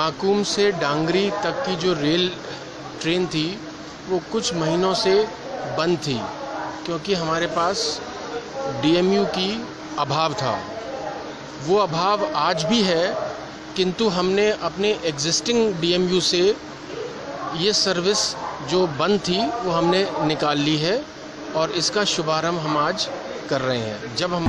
नाकुम से डांगरी तक की जो रेल ट्रेन थी, वो कुछ महीनों से बंद थी, क्योंकि हमारे पास डीएमयू की अभाव था। वो अभाव आज भी है, किंतु हमने अपने एग्जिस्टिंग डीएमयू से ये सर्विस जो बंद थी, वो हमने निकाल ली है और इसका शुभारंभ हम आज कर रहे हैं। जब हम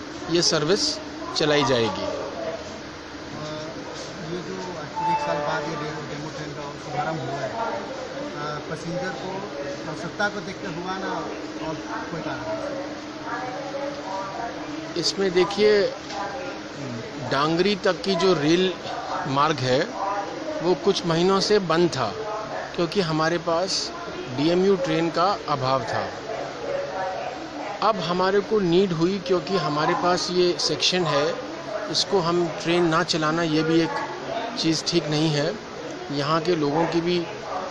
ये सर्विस चलाई जाएगी। ये जो एक साल बाद ये डेमो ट्रेन का हुआ है पैसेंजर को आवश्यकता को देखते हुआ ना और कोई कारण इसमें देखिए डांगरी तक की जो रेल मार्ग है वो कुछ महीनों से बंद था क्योंकि हमारे पास डीएमयू ट्रेन का अभाव था। अब हमारे को नीड हुई क्योंकि हमारे पास ये सेक्शन है, इसको हम ट्रेन ना चलाना ये भी एक चीज़ ठीक नहीं है। यहाँ के लोगों की भी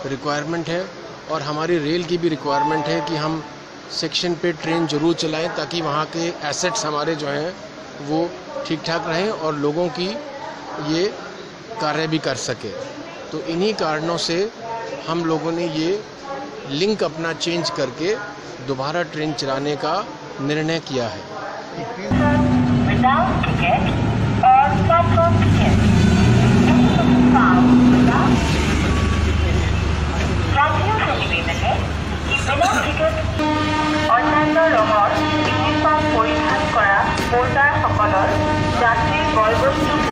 रिक्वायरमेंट है और हमारी रेल की भी रिक्वायरमेंट है कि हम सेक्शन पे ट्रेन ज़रूर चलाएँ ताकि वहाँ के एसेट्स हमारे जो हैं, वो ठीक ठाक रहें और लोगों की ये कार्य भी कर सके। तो इन्हीं कारणों से हम लोगों ने ये लिंक अपना चेंज करके दोबारा ट्रेन चलाने का निर्णय किया है ये train without ticket or platform ticket. Anything found without জাতীয় ৰেলৱে কি বিনা টিকেট অন্যান্য ৰঙৰ ইউনিফৰ্ম পৰিধান কৰা ভোটাৰসকলৰ যাত্ৰীৰ বয়বস্তু without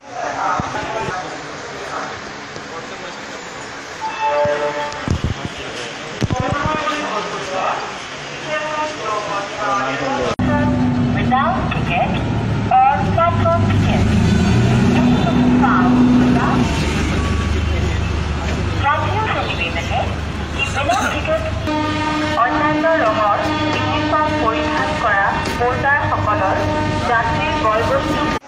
অন্যান্য ৰঙৰ ইউনিফৰ্ম পৰিধান কৰা ভোটাৰসকলৰ জাতিৰ বয়বস্তু